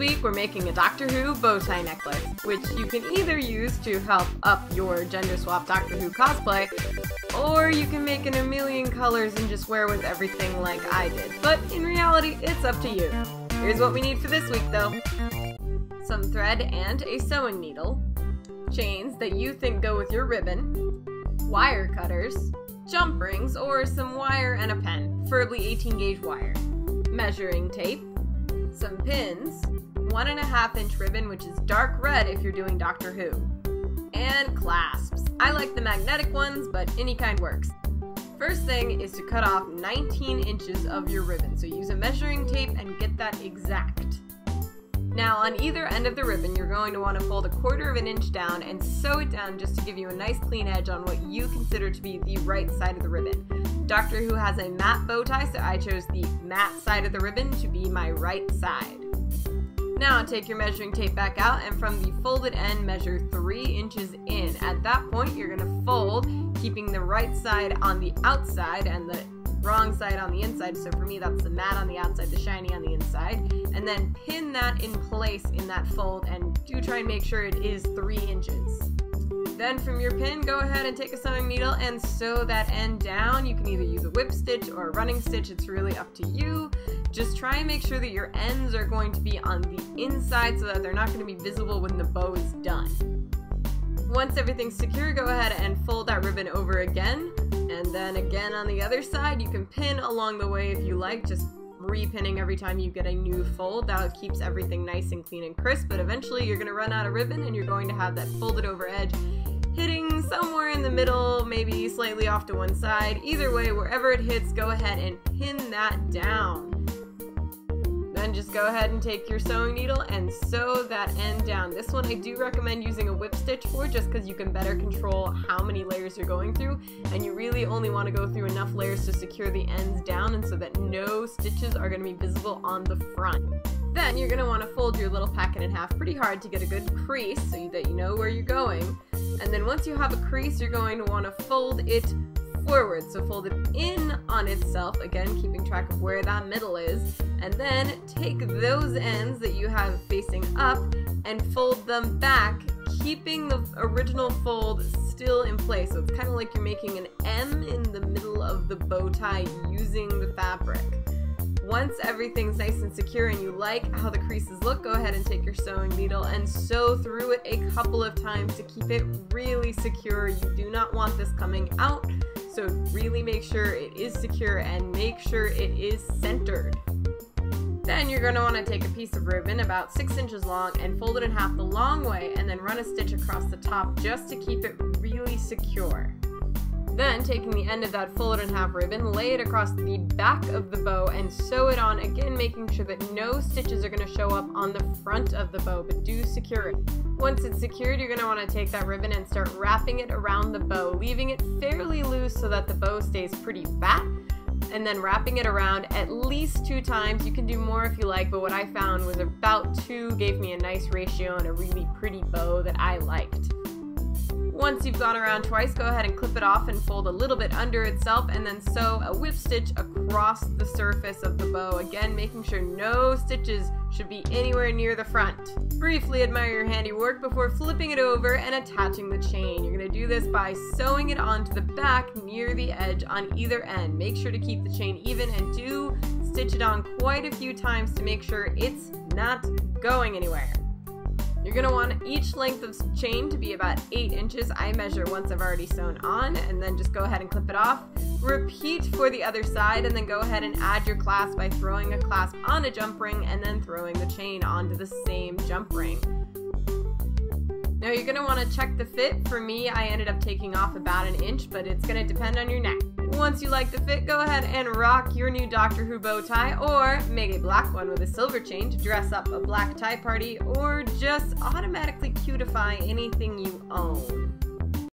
week we're making a Doctor Who bow tie necklace, which you can either use to help up your gender swap Doctor Who cosplay, or you can make in a million colors and just wear with everything like I did. But in reality, it's up to you. Here's what we need for this week though. Some thread and a sewing needle, chains that you think go with your ribbon, wire cutters, jump rings, or some wire and a pen, preferably 18 gauge wire, measuring tape, some pins, one and a half inch ribbon, which is dark red if you're doing Doctor Who, and clasps. I like the magnetic ones, but any kind works. First thing is to cut off 19 inches of your ribbon, so use a measuring tape and get that exact. Now on either end of the ribbon, you're going to want to fold a quarter of an inch down and sew it down just to give you a nice clean edge on what you consider to be the right side of the ribbon. Doctor Who has a matte bow tie, so I chose the matte side of the ribbon to be my right side. Now take your measuring tape back out and from the folded end measure 3 inches in. At that point you're going to fold, keeping the right side on the outside and the wrong side on the inside. So for me, that's the matte on the outside, the shiny on the inside. And then pin that in place in that fold and do try and make sure it is three inches. Then from your pin, go ahead and take a sewing needle and sew that end down. You can either use a whip stitch or a running stitch, it's really up to you. Just try and make sure that your ends are going to be on the inside so that they're not going to be visible when the bow is done. Once everything's secure, go ahead and fold that ribbon over again and then again on the other side, you can pin along the way if you like, just repinning every time you get a new fold. That keeps everything nice and clean and crisp, but eventually you're going to run out of ribbon and you're going to have that folded over edge hitting somewhere in the middle, maybe slightly off to one side. Either way, wherever it hits, go ahead and pin that down. Then just go ahead and take your sewing needle and sew that end down. This one I do recommend using a whip stitch for just because you can better control how many layers you're going through and you really only want to go through enough layers to secure the ends down and so that no stitches are going to be visible on the front. Then you're going to want to fold your little packet in half pretty hard to get a good crease so that you know where you're going. And then once you have a crease, you're going to want to fold it forward. So fold it in on itself, again keeping track of where that middle is, and then take those ends that you have facing up and fold them back, keeping the original fold still in place. So it's kind of like you're making an M in the middle of the bow tie using the fabric. Once everything's nice and secure and you like how the creases look, go ahead and take your sewing needle and sew through it a couple of times to keep it really secure. You do not want this coming out so really make sure it is secure and make sure it is centered. Then you're going to want to take a piece of ribbon about 6 inches long and fold it in half the long way and then run a stitch across the top just to keep it really secure. Then, taking the end of that folded in half ribbon, lay it across the back of the bow and sew it on, again making sure that no stitches are going to show up on the front of the bow, but do secure it. Once it's secured, you're going to want to take that ribbon and start wrapping it around the bow, leaving it fairly loose so that the bow stays pretty fat, and then wrapping it around at least two times. You can do more if you like, but what I found was about two gave me a nice ratio and a really pretty bow that I liked. Once you've gone around twice, go ahead and clip it off and fold a little bit under itself and then sew a whip stitch across the surface of the bow. Again, making sure no stitches should be anywhere near the front. Briefly admire your handiwork before flipping it over and attaching the chain. You're going to do this by sewing it onto the back near the edge on either end. Make sure to keep the chain even and do stitch it on quite a few times to make sure it's not going anywhere. You're to want each length of chain to be about 8 inches. I measure once I've already sewn on and then just go ahead and clip it off. Repeat for the other side and then go ahead and add your clasp by throwing a clasp on a jump ring and then throwing the chain onto the same jump ring. Now you're want to check the fit. For me, I ended up taking off about an inch, but it's to depend on your neck. Once you like the fit, go ahead and rock your new Doctor Who bow tie or make a black one with a silver chain to dress up a black tie party or just automatically cutify anything you own.